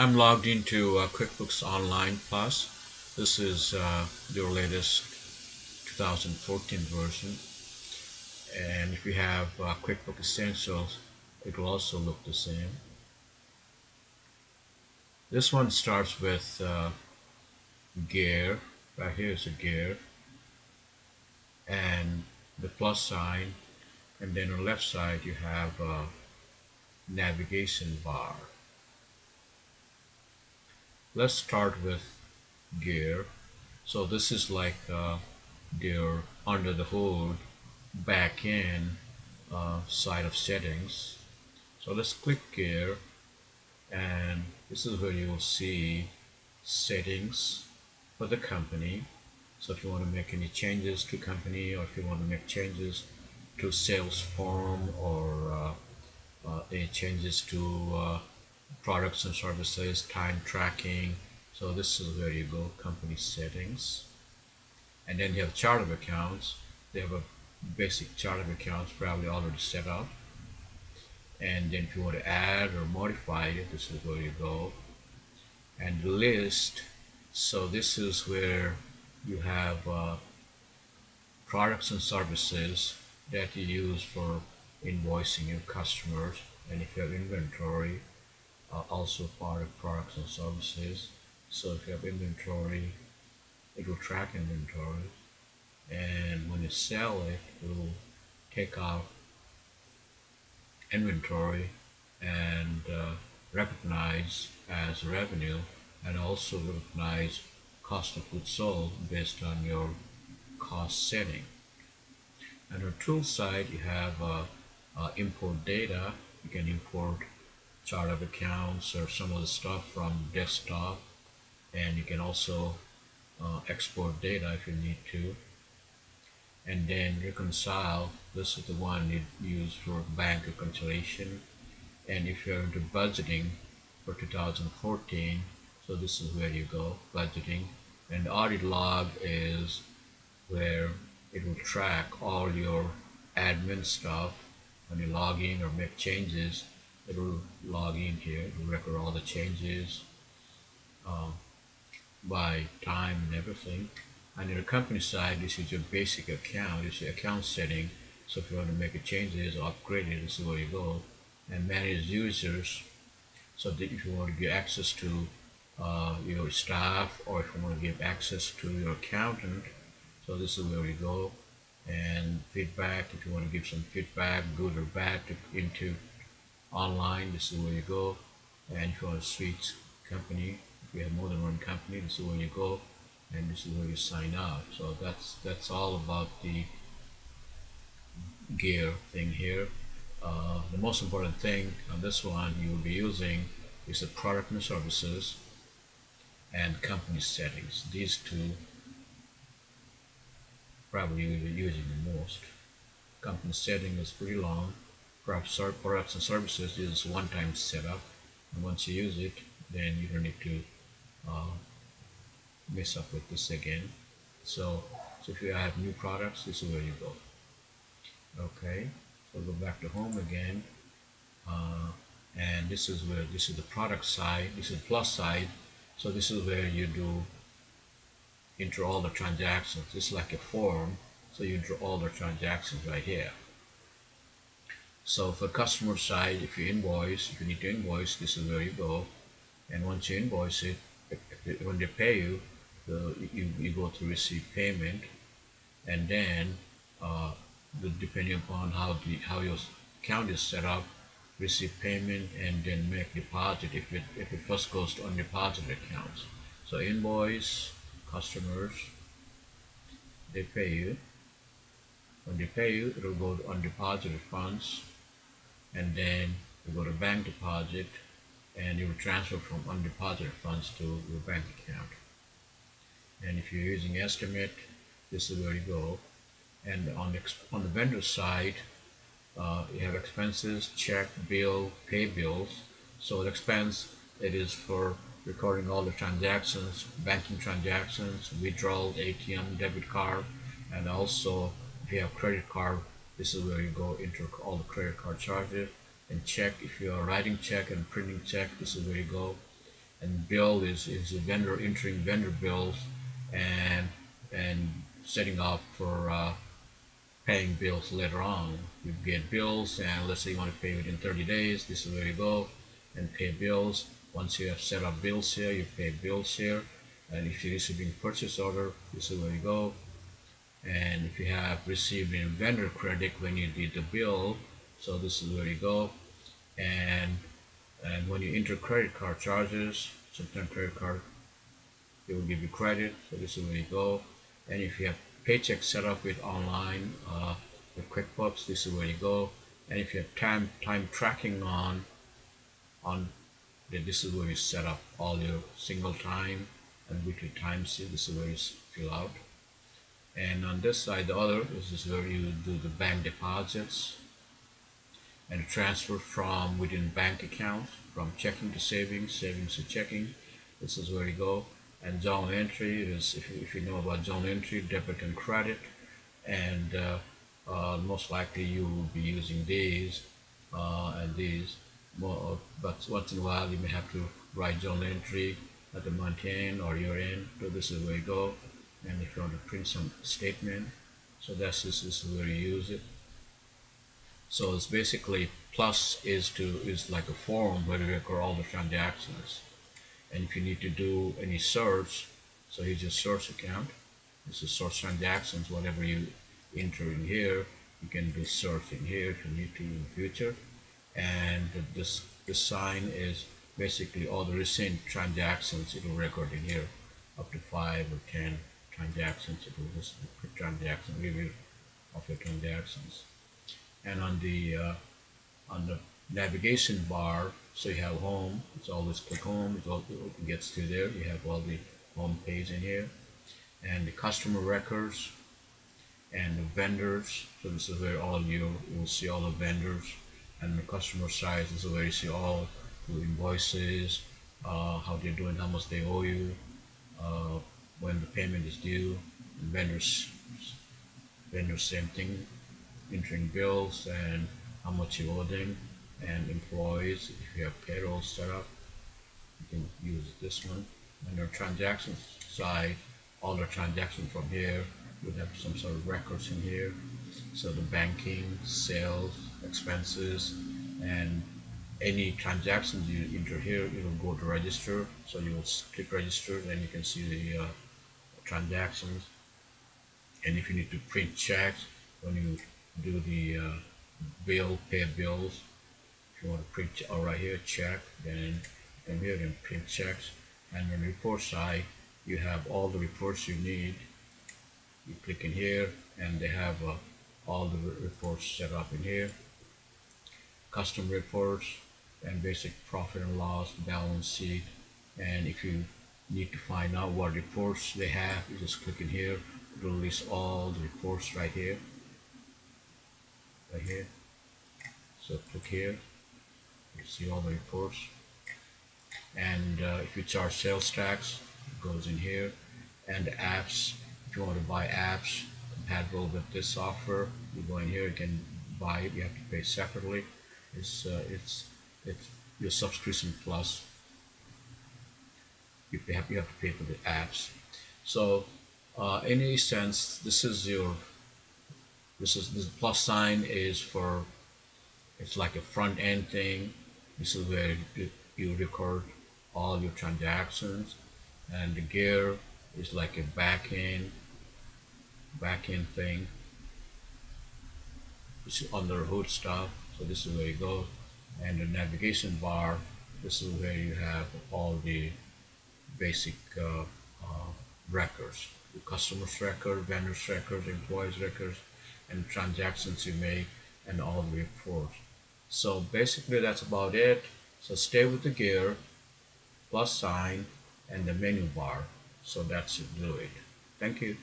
I'm logged into uh, QuickBooks Online Plus. This is uh, your latest 2014 version. And if you have uh, QuickBooks Essentials, it will also look the same. This one starts with uh, gear. Right here is a gear. And the plus sign. And then on the left side you have a navigation bar let's start with gear. So this is like uh, under the hood back end uh, side of settings. So let's click gear and this is where you will see settings for the company. So if you want to make any changes to company or if you want to make changes to sales form or uh, uh any changes to uh, products and services, time tracking. So this is where you go, company settings. And then you have chart of accounts. They have a basic chart of accounts probably already set up. And then if you want to add or modify it, this is where you go. And list, so this is where you have uh, products and services that you use for invoicing your customers. And if you have inventory, are also part of products and services. So if you have inventory, it will track inventory. And when you sell it, it will take out inventory and uh, recognize as revenue and also recognize cost of goods sold based on your cost setting. And on the tool side, you have uh, uh, import data. You can import chart of accounts or some of the stuff from desktop. And you can also uh, export data if you need to. And then reconcile. This is the one you use for bank reconciliation. And if you're into budgeting for 2014 so this is where you go budgeting. And audit log is where it will track all your admin stuff when you log in or make changes it'll log in here, it'll record all the changes um, by time and everything. And in the company side, this is your basic account, this is your account setting. So if you want to make a changes or upgrade it, this is where you go. And manage users, so that if you want to get access to uh, your staff or if you want to give access to your accountant, so this is where you go. And feedback, if you want to give some feedback, good or bad, to, into online this is where you go. And want to switch company if you have more than one company this is where you go. And this is where you sign up. So that's that's all about the gear thing here. Uh, the most important thing on this one you will be using is the product and services and company settings. These two probably you will be using the most. Company setting is pretty long products and services is one-time setup. And once you use it then you don't need to uh, mess up with this again. So, so if you have new products this is where you go. Okay so go back to home again. Uh, and this is where this is the product side this is plus side. So this is where you do enter all the transactions. It's like a form. So you enter all the transactions right here so for customer side, if you invoice, if you need to invoice, this is where you go. And once you invoice it, when they pay you, the, you, you go to receive payment. And then, uh, depending upon how, the, how your account is set up, receive payment and then make deposit if it, if it first goes to undeposited accounts. So invoice, customers, they pay you. When they pay you, it will go to undeposited funds and then you go to bank deposit and you will transfer from undeposited funds to your bank account. And if you're using estimate, this is where you go. And on the, on the vendor side, uh, you have expenses, check, bill, pay bills. So the expense, it is for recording all the transactions, banking transactions, withdrawal, ATM, debit card, and also if you have credit card, this is where you go into all the credit card charges and check if you are writing check and printing check this is where you go and bill is, is a vendor entering vendor bills and and setting up for uh, paying bills later on. You get bills and let's say you want to pay within 30 days, this is where you go and pay bills. Once you have set up bills here, you pay bills here. And if you're receiving purchase order, this is where you go. And if you have received a vendor credit when you did the bill, so this is where you go. And and when you enter credit card charges, sometimes credit card, it will give you credit, so this is where you go. And if you have paycheck set up with online, uh, QuickBooks, this is where you go. And if you have time time tracking on, on then this is where you set up all your single time and weekly time sheet. This is where you fill out. And on this side, the other this is where you do the bank deposits and transfer from within bank account from checking to savings, savings to checking. This is where you go. And journal entry is, if you, if you know about journal entry, debit and credit. And uh, uh, most likely you will be using these uh, and these. More, but once in a while you may have to write journal entry at the month end or year end. So this is where you go. And if you want to print some statement, so that's this, is where you use it. So it's basically plus is to is like a form where you record all the transactions. And if you need to do any search, so here's your source account. This is source transactions, whatever you enter in here, you can do search in here if you need to in the future. And this this sign is basically all the recent transactions it will record in here, up to five or ten transactions. It will just transaction review of your transactions and on the uh, on the navigation bar so you have home it's always click home it, all, it gets to there you have all the home page in here and the customer records and the vendors so this is where all you will see all the vendors and the customer side is where you see all the invoices uh, how they're doing how much they owe you uh, when the payment is due vendors vendors same thing entering bills and how much you owe them and employees if you have payroll set up you can use this one. And the transactions side all the transactions from here would have some sort of records in here. So the banking sales expenses and any transactions you enter here it will go to register. So you will click register then you can see the uh, transactions and if you need to print checks when you do the uh, bill, pay bills. If you want to print, all right here, check, then come here and print checks. And on the report side, you have all the reports you need. You click in here, and they have uh, all the reports set up in here. Custom reports, and basic profit and loss, balance sheet. And if you need to find out what reports they have, you just click in here. It will list all the reports right here right here. So click here, you see all the reports. And uh, if you charge sales tax, it goes in here. And apps, if you want to buy apps compatible with this software, you go in here, you can buy it, you have to pay separately. It's, uh, it's, it's your subscription plus. You have, you have to pay for the apps. So uh, in a sense, this is your this is this plus sign is for it's like a front end thing. This is where you, record all your transactions, and the gear is like a back end back end thing. It's under hood stuff. So this is where you go, and the navigation bar. This is where you have all the basic uh, uh, records: the customer's record, vendor's records, employees' records, and transactions you make and all the reports. So basically that's about it. So stay with the gear, plus sign, and the menu bar. So that's it, do it. Thank you.